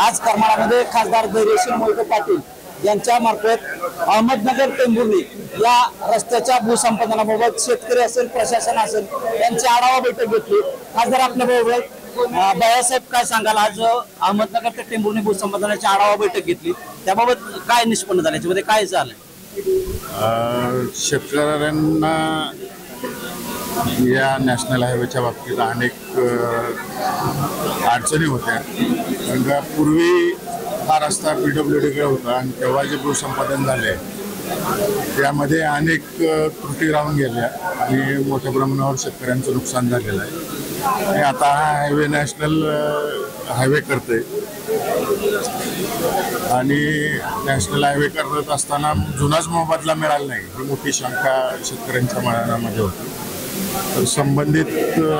आज करमाळामध्ये खासदार धैर्यशील मोहिते पाटील यांच्या मार्फत अहमदनगर टेंभुर्ली या रस्त्याच्या भूसंपादनाबाबत शेतकरी असेल प्रशासन असेल यांची आढावा बैठक घेतली. खासदार आपल्या बरोबर बाळासाहेब काय सांगाल? आज अहमदनगर ते टेंभुर्णी भूसंपादनाची आढावा बैठक घेतली. त्याबाबत काय निष्पन्न झालं? याच्यामध्ये काय झालं शेतकऱ्यांना या नॅशनल हायवेच्या बाबतीत अनेक अडचणी होत्या. कारण का पूर्वी हा रस्ता पी डब्ल्यू डीकडे होता आणि तेव्हा जे भूसंपादन झाले त्यामध्ये अनेक त्रुटी राहून गेल्या आणि मोठ्या प्रमाणावर शेतकऱ्यांचं नुकसान झालेलं आहे. आणि आता हा हायवे नॅशनल हायवे करते आणि नॅशनल हायवे करत असताना जुनाच मोबदला मिळाला नाही. ही मोठी शंका शेतकऱ्यांच्या मनामध्ये होती. संबंधित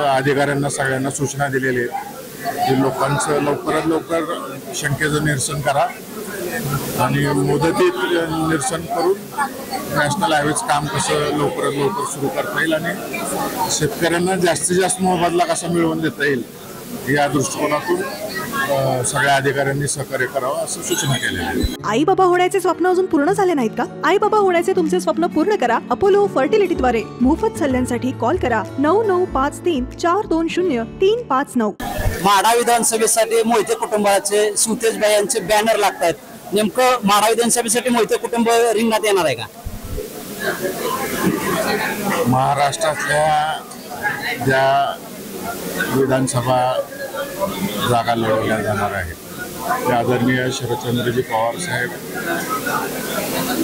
अधिकाऱ्यांना सगळ्यांना सूचना दिलेली आहेत की लोकांचं लवकरात लवकर शंकेचं निरसन करा आणि मुदतीत निरसन करून नॅशनल हायवेचं काम कसं लवकरात लवकर सुरू करता येईल आणि शेतकऱ्यांना जास्तीत जास्त मोबदला कसा मिळवून देता येईल या दृष्टिकोनातून सगळ्या अधिकाऱ्यांनी सहकार्य करावं असं सूचना केलेल्या आहेत आई बाबा होण्याचे स्वप्न अजून पूर्ण झाले नाहीत का? आई बाबा होण्याचे तुमचे स्वप्न पूर्ण करा. अपोलो फर्टिलिटीद्वारे मोफत सल्ल्यांसाठी कॉल करा. नऊ नऊ पाच तीन चार दोन शून्य तीन पाच नऊ. माढा विधानसभेसाठी मोहिते कुटुंबाचे सुतेजबाई यांचे बॅनर लागत आहेत नेमकं माढा विधानसभेसाठी मोहिते कुटुंब रिंगणात येणार आहे का? महाराष्ट्रातल्या ज्या विधानसभा जागा लढवल्या जाणार आहेत ते आदरणीय शरदचंद्रजी पवार साहेब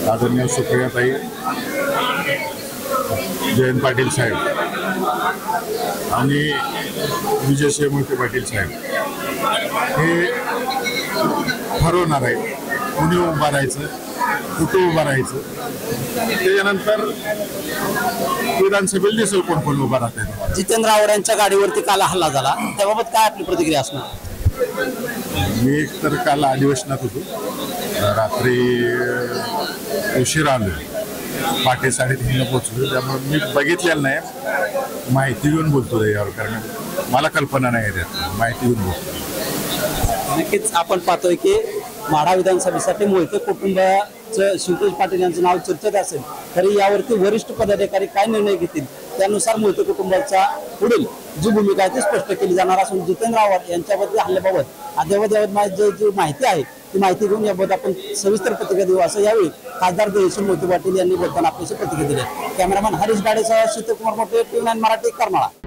आदरणीय सुप्रियाताई जयंत पाटील साहेब आणि विजयसिंह मोहिते पाटील साहेब. हे ठरवणार आहे कुणी उभं राहायचं कुठं उभं राहायचं. त्याच्यानंतर विधानसभेला दिसेल कोण कोण उभा राहतात जितेंद्र आव्हाड यांच्या गाडीवरती काल हल्ला झाला. त्याबाबत काय आपली प्रतिक्रिया असणार? मी तर काल अधिवेशनात होतो. रात्री उशिरा आलो. पहाटे साडेतीनला पोचलो त्यामुळे मी बघितलेलं नाही. माहिती घेऊन बोलतो यावर कारण मला कल्पना नाही त्यात. माहिती घेऊन बोलतो. नक्कीच आपण पाहतोय की माढा विधानसभेसाठी मोहिते कुटुंबाचं शिवतेज पाटील यांचं नाव चर्चेत असेल तरी यावरती वरिष्ठ पदाधिकारी काय निर्णय घेतील? त्यानुसार मोहिते कुटुंबाचा पुढील जी भूमिका आहे ती स्पष्ट केली जाणार असून जितेंद्र आव्हाड यांच्याबद्दल हल्ल्याबाबत अद्यावत यावत जी जी माहिती आहे ती माहिती घेऊन याबाबत आपण सविस्तर प्रतिक्रिया देऊ. असं यावेळी खासदार देशून मोहिते पाटील यांनी बोलताना आपल्याशी प्रतिक्रिया दिली. कॅमेरामॅन हरीश गाडेसह शीतकुमार मोठे टी नाईन मराठी करमाळा